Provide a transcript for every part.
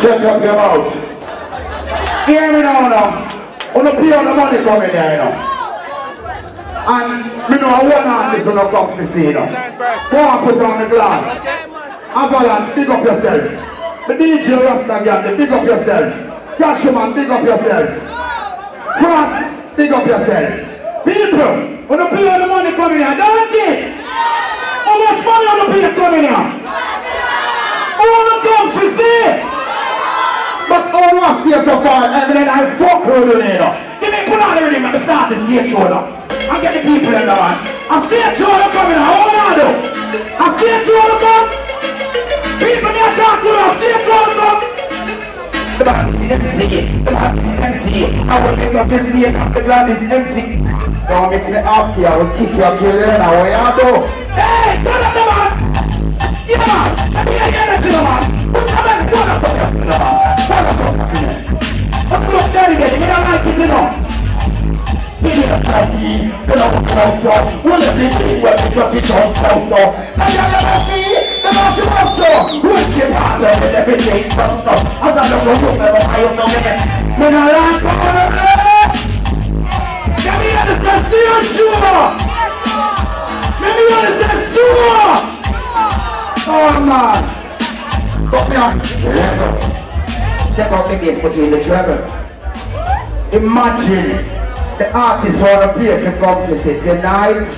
Shut up your mouth. Hear me now, now. The pay on the money coming there, you know. And me know one artist on the come to see, you know. Go and put on the glass. Avalanche, big up yourself. The DJ Rasta again, big up yourself. Gashuman, big up yourself. Frost, big up yourself. People, the pay on the money coming here, don't it? Much money on the pay coming here? Who wanna come to see? But all was stay so far, evident I fuck with you, know. Give me put on the and start the show now. And get the people in the man. A stage coming now, hold on though. A stage show to come. People me talk to you, a stage show to come. The man is MC, the man is MC. I will pick up the stage and the glad is MC. Don't mix me off here, I will kick your killer now, where you go? Hey, turn up the man! Yeah man, let me it to the man. Put your man, turn up the man. Turn up the man. But look, there again, you don't like it, you know. It a try, you know, closer. Well, if it is, well, it's just, it's just closer. And you're gonna see, a on on the. Let me understand, sure. Let me understand, sure. Oh man. Got me on. Check out the case between the treble. Imagine the artist who wanna pay for complicity tonight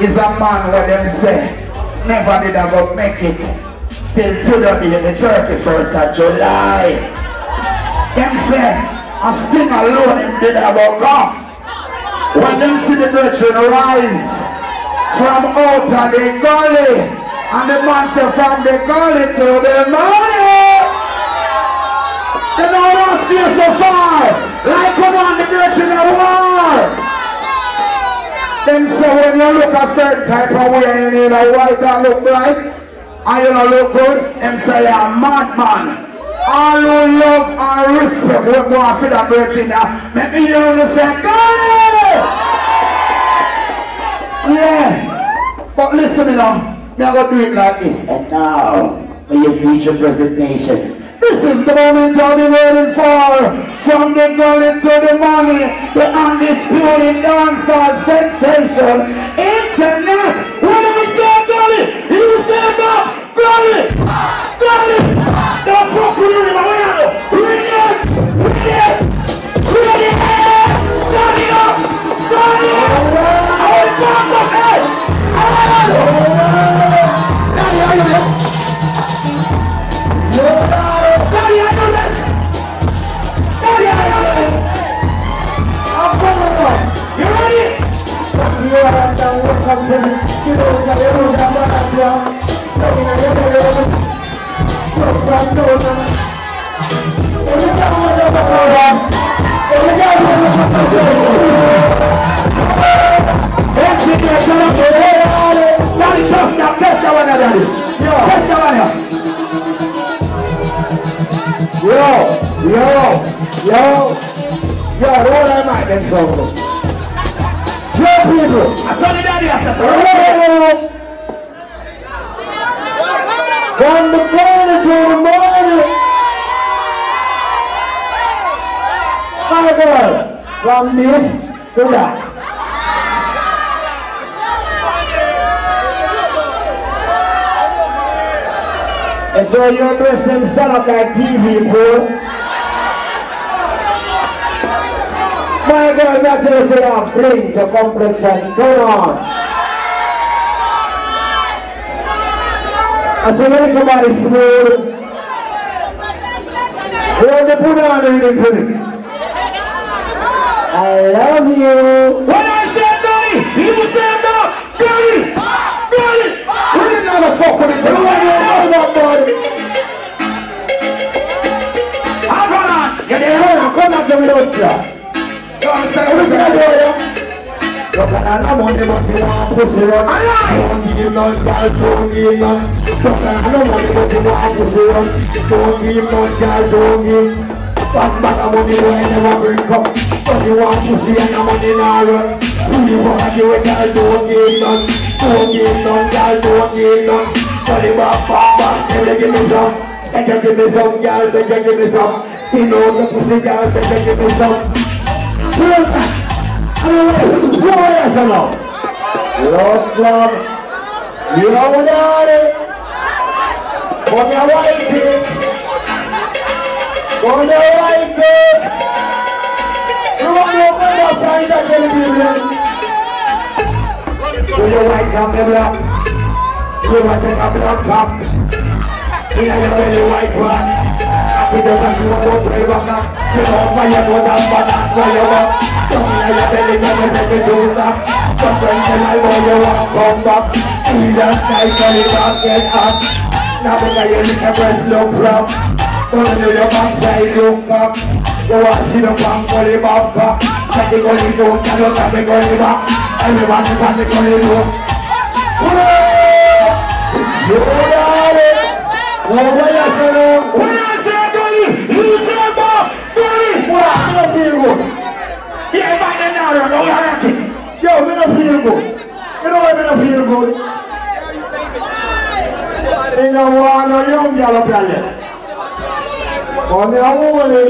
is a man where them say never did I go make it till today the 31st of July. Them say I sting alone him did I go. When them see the virgin rise from out of the gully and the man say from the gully to the money. They don't stay so far. Like come on the virgin in war. Them say when you look a certain type of way and you know white and look bright and you don't look good, them say you're a madman. All who love and respect will go after that virgin now. Make me hear you say, Gully! Yeah. But listen, you know, me I'm gonna do it like this. And now, for your future presentation. This is the moment I've been waiting for. From the gully to the money, the undisputed dancehall Geschwister comes in. You know that you know that Dona. When you come with the program, Yo, people, I saw the daddy, I said, roll. From the morning to the morning. My girl, from this to that. And so your breast them stand up like TV, bro. My girl, not to say I'm blink your complexion, turn on. I say, let somebody smooth. You want to put on the reading for me? I love you. When I say Donny, you say no. Donny, Donny. We didn't know the fuck with it. You know that body. Avalanche. Get the hell. Come back to me, don't you? You understand what I'm saying? Look at that, I'm on the monkey, one pussy run. Don't give him none, girl, don't give him none. Look at that, I'm on the monkey, one pussy run. Don't give him none, girl, don't give him. Pass back a money where I never bring up. But you want pussy and the money now run. Who you want to give a girl, don't give him none. Don't give him none, girl, don't give him none. Money back, back, back, can you give me Can? Can can I who are you, son? Love club, you know what I mean? Come your white it, come your white it. You want to open up, find that television. Do you white top, the black? You want to take a black top? Your white one. You play know why you go down, but that's why you. Come your want to it oh, come back. Now because you lick a breast, look from. Don't do your backside, look up. You want to see the pump, pull it back up. Take it, go, you don't, you don't have to go back. Everyone me don't feel good. You know why me don't feel good? Me no want no young girl up here. But me a holy.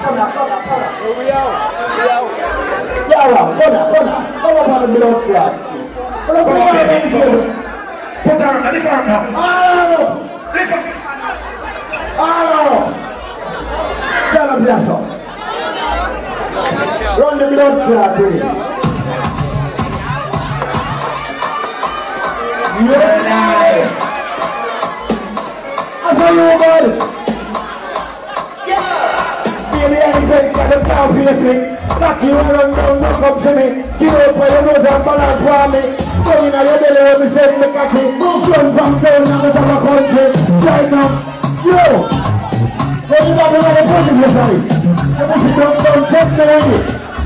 Come on, come on, come on. Here we out. We out. Yeah, well, come on, come on. Come up on the blood clot. Come on, come on, come on. Put her on the farm now. Oh! Listen. Oh! Get up there, son. Run the blood clot, please. Yeah, now. I saw you, bud. Baby, I think that the cow face me. Knock you around, down, knock up to me. Give up for your nose and balance for me. Go in your belly when me say me cocky. Move from from down now to my country. Right now, yo. When you got me on the pussy, you say. The pussy don't, don't take me with it. The pussy is from 1986. You know I'm looking at what take me with it. Put your pussy on that you will kiss it. Tear up from the gun about it. Tear up from the gun about it. You are on the cocky nose, Steve. You must want your little pussy tongue, Steve. My girl, you want me to a woman. Oh, so you want me to go live up. Oh, you want come to the gully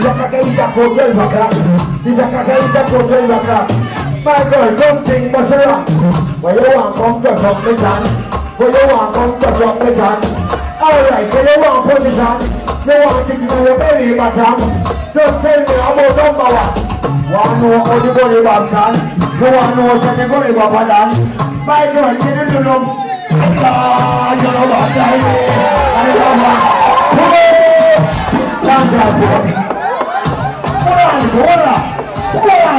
a cocky eat a cold 12 o'clock. This a cocky eat a cold 12 o'clock. My girl, something must be wrong. Why you want come to fuck me, John? Why you want come to fuck me, John? Alright, so you want position. You want it in your belly bottom. Just tell me about number one. Want to know how you go live up, son? You want to know how you go live up, Dan? My girl, you need to know. Ah, you know what I mean. And you know what? Dance out, boy.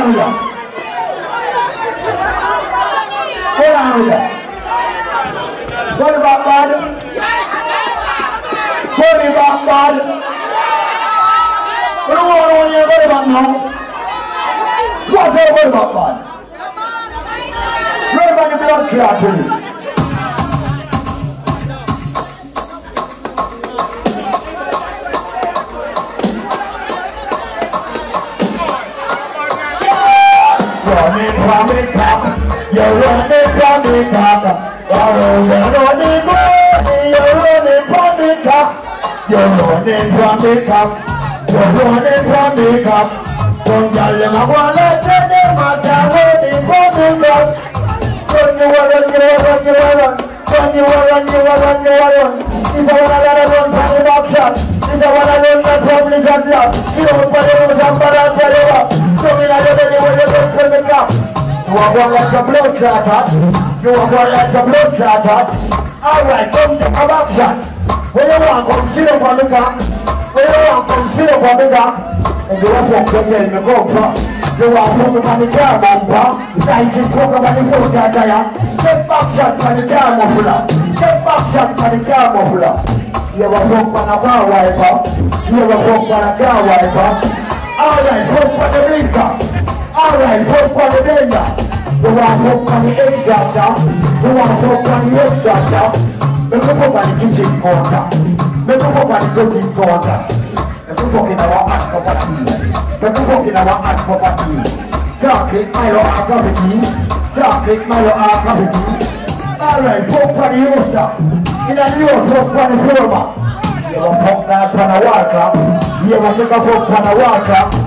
Hold on with that. Hold on with that. Go live up, bad. Go live up, bad. You what want you to go live up now? What's up, go live up, bad? Run by the blood clot to you. Running from the top, you're running from the top. Oh, you're running, you're running from the top. You're running from the top. You're running from the top. Don't tell them I want to tell them I'm running from the top. Run you are run, you are run, you are run. Run you are run, you are run, you are run. If I wanna let run from the box shot, if I wanna run the problem shot lock. You don't and tell you up. Come in and you you run from the. You are one like a blood clot. You are one like a blood clot. Alright, come box shot. Where you want, come sit up on the. Where you want, come sit up on the. And you want fuck them, tell me go for. You up on the car bumper. You fuck up on the floor car tire. Take back shot on the car muffler. Take back shot on the car muffler. You ever fuck on a car wiper? You ever fuck on a car wiper? Alright, fuck on the. Alright, fuck on the blender. You want fuck on the extractor. You want fuck on the extractor. Make you fuck on the kitchen counter. Make you fuck on the cooking counter. Make you fuck in our hot property. Make you fuck in our hot property. Chocolate mayo and coffee tea. Chocolate mayo and coffee tea. Alright, folk on the Houston. In a new folk on the Florida. You want folk that on a walker. You want to go folk on a walker.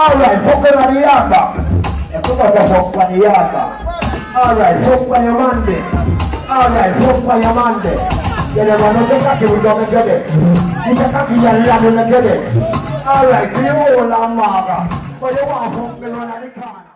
Alright, folk on the Yaka. You come as a on the Yaka. Alright, your Monday. Alright, make it. You can cocky your land in the get it. Alright, on, Marga. But you want folk